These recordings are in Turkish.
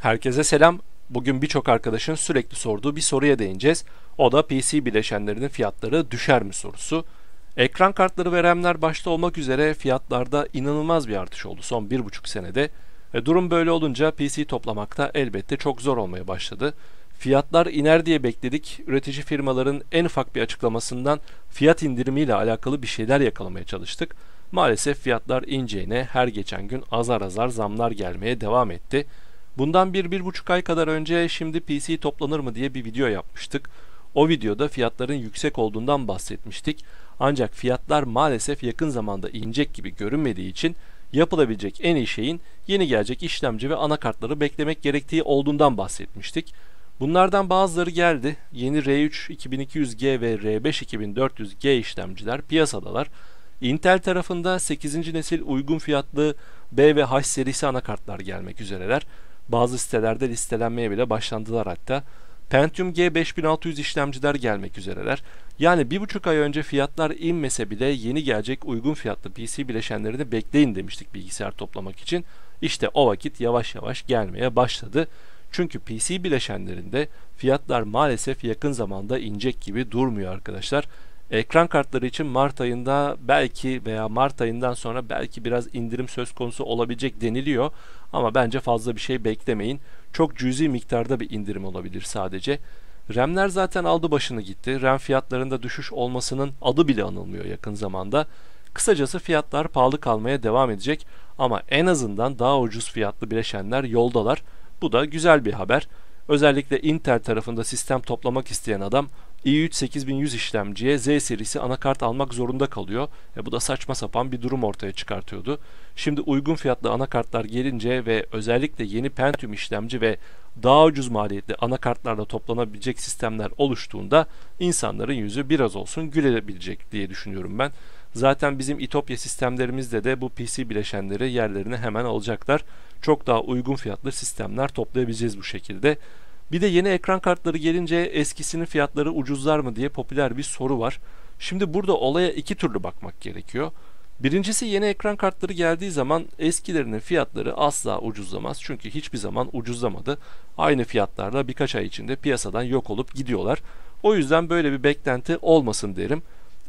Herkese selam. Bugün birçok arkadaşın sürekli sorduğu bir soruya değineceğiz. O da PC bileşenlerinin fiyatları düşer mi sorusu. Ekran kartları ve RAM'ler başta olmak üzere fiyatlarda inanılmaz bir artış oldu son 1,5 senede. E, durum böyle olunca PC toplamakta elbette çok zor olmaya başladı. Fiyatlar iner diye bekledik. Üretici firmaların en ufak bir açıklamasından fiyat indirimiyle alakalı bir şeyler yakalamaya çalıştık. Maalesef fiyatlar ineceğine her geçen gün azar azar zamlar gelmeye devam etti. Bundan bir, bir buçuk ay kadar önce şimdi PC toplanır mı diye bir video yapmıştık. O videoda fiyatların yüksek olduğundan bahsetmiştik. Ancak fiyatlar maalesef yakın zamanda inecek gibi görünmediği için yapılabilecek en iyi şeyin yeni gelecek işlemci ve anakartları beklemek gerektiği olduğundan bahsetmiştik. Bunlardan bazıları geldi. Yeni R3 2200G ve R5 2400G işlemciler piyasadalar. Intel tarafında 8. nesil uygun fiyatlı B ve H serisi anakartlar gelmek üzereler. Bazı sitelerde listelenmeye bile başlandılar hatta. Pentium G 5600 işlemciler gelmek üzereler. Yani bir buçuk ay önce fiyatlar inmese bile yeni gelecek uygun fiyatlı PC bileşenlerini bekleyin demiştik bilgisayar toplamak için. İşte o vakit yavaş yavaş gelmeye başladı. Çünkü PC bileşenlerinde fiyatlar maalesef yakın zamanda inecek gibi durmuyor arkadaşlar. Ekran kartları için Mart ayında belki veya Mart ayından sonra belki biraz indirim söz konusu olabilecek deniliyor. Ama bence fazla bir şey beklemeyin. Çok cüzi miktarda bir indirim olabilir sadece. RAM'ler zaten aldı başını gitti. RAM fiyatlarında düşüş olmasının adı bile anılmıyor yakın zamanda. Kısacası fiyatlar pahalı kalmaya devam edecek ama en azından daha ucuz fiyatlı bileşenler yoldalar. Bu da güzel bir haber. Özellikle Intel tarafında sistem toplamak isteyen adam i3 8100 işlemciye Z serisi anakart almak zorunda kalıyor. E bu da saçma sapan bir durum ortaya çıkartıyordu. Şimdi uygun fiyatlı anakartlar gelince ve özellikle yeni Pentium işlemci ve daha ucuz maliyetli anakartlarla toplanabilecek sistemler oluştuğunda insanların yüzü biraz olsun gülebilecek diye düşünüyorum ben. Zaten bizim İtopya sistemlerimizde de bu PC bileşenleri yerlerini hemen alacaklar. Çok daha uygun fiyatlı sistemler toplayabileceğiz bu şekilde. Bir de yeni ekran kartları gelince eskisinin fiyatları ucuzlar mı diye popüler bir soru var. Şimdi burada olaya iki türlü bakmak gerekiyor. Birincisi yeni ekran kartları geldiği zaman eskilerinin fiyatları asla ucuzlamaz. Çünkü hiçbir zaman ucuzlamadı. Aynı fiyatlarla birkaç ay içinde piyasadan yok olup gidiyorlar. O yüzden böyle bir beklenti olmasın derim.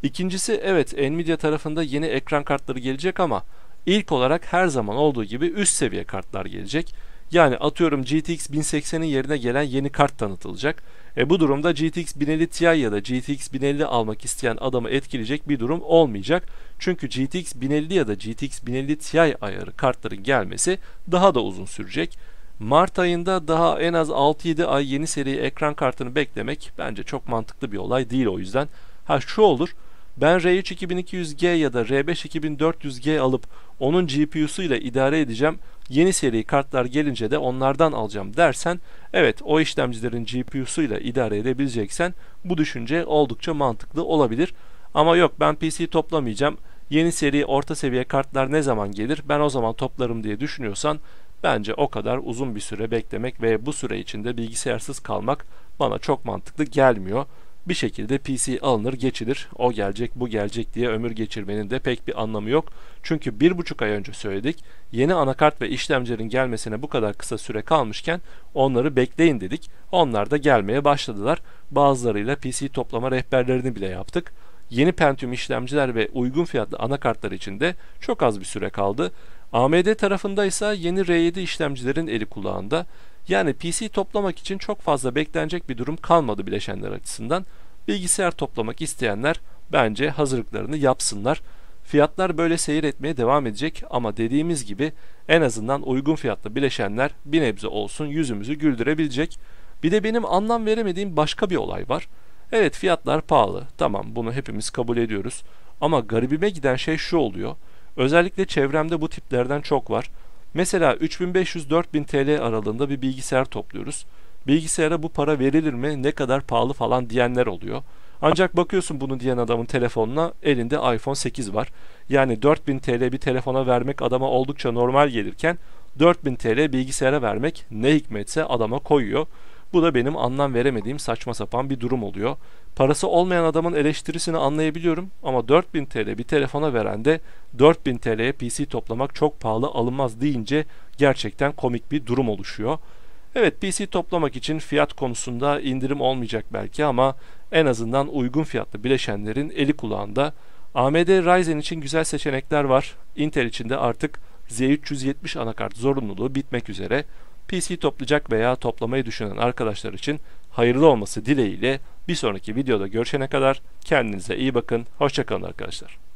İkincisi evet Nvidia tarafında yeni ekran kartları gelecek ama ilk olarak her zaman olduğu gibi üst seviye kartlar gelecek. Yani atıyorum GTX 1080'in yerine gelen yeni kart tanıtılacak. E bu durumda GTX 1050 Ti ya da GTX 1050 almak isteyen adamı etkileyecek bir durum olmayacak. Çünkü GTX 1050 ya da GTX 1050 Ti ayarı kartların gelmesi daha da uzun sürecek. Mart ayında daha en az 6-7 ay yeni seri ekran kartını beklemek bence çok mantıklı bir olay değil o yüzden. Ha şu olur. Ben R3 2200G ya da R5 2400G alıp onun GPU'su ile idare edeceğim. Yeni seri kartlar gelince de onlardan alacağım dersen evet o işlemcilerin GPU'su ile idare edebileceksen bu düşünce oldukça mantıklı olabilir. Ama yok ben PC toplamayacağım. Yeni seri orta seviye kartlar ne zaman gelir ben o zaman toplarım diye düşünüyorsan bence o kadar uzun bir süre beklemek ve bu süre içinde bilgisayarsız kalmak bana çok mantıklı gelmiyor bir şekilde PC alınır geçilir. O gelecek bu gelecek diye ömür geçirmenin de pek bir anlamı yok. Çünkü bir buçuk ay önce söyledik. Yeni anakart ve işlemcilerin gelmesine bu kadar kısa süre kalmışken onları bekleyin dedik. Onlar da gelmeye başladılar. Bazılarıyla PC toplama rehberlerini bile yaptık. Yeni Pentium işlemciler ve uygun fiyatlı anakartlar için de çok az bir süre kaldı. AMD tarafında ise yeni R7 işlemcilerin eli kulağında. Yani PC toplamak için çok fazla beklenecek bir durum kalmadı bileşenler açısından. Bilgisayar toplamak isteyenler bence hazırlıklarını yapsınlar. Fiyatlar böyle seyir etmeye devam edecek ama dediğimiz gibi en azından uygun fiyatlı bileşenler bir nebze olsun yüzümüzü güldürebilecek. Bir de benim anlam veremediğim başka bir olay var. Evet fiyatlar pahalı. Tamam bunu hepimiz kabul ediyoruz. Ama garibime giden şey şu oluyor. Özellikle çevremde bu tiplerden çok var. Mesela 3500-4000 TL aralığında bir bilgisayar topluyoruz. Bilgisayara bu para verilir mi ne kadar pahalı falan diyenler oluyor. Ancak bakıyorsun bunu diyen adamın telefonuna elinde iPhone 8 var. Yani 4000 TL bir telefona vermek adama oldukça normal gelirken 4000 TL bilgisayara vermek ne hikmetse adama koyuyor. Bu da benim anlam veremediğim saçma sapan bir durum oluyor. Parası olmayan adamın eleştirisini anlayabiliyorum ama 4000 TL bir telefona veren de 4000 TL'ye PC toplamak çok pahalı alınmaz deyince gerçekten komik bir durum oluşuyor. Evet PC toplamak için fiyat konusunda indirim olmayacak belki ama en azından uygun fiyatlı bileşenlerin eli kulağında. AMD Ryzen için güzel seçenekler var. Intel için de artık Z370 anakart zorunluluğu bitmek üzere. PC toplayacak veya toplamayı düşünen arkadaşlar için hayırlı olması dileğiyle bir sonraki videoda görüşene kadar kendinize iyi bakın. Hoşçakalın arkadaşlar.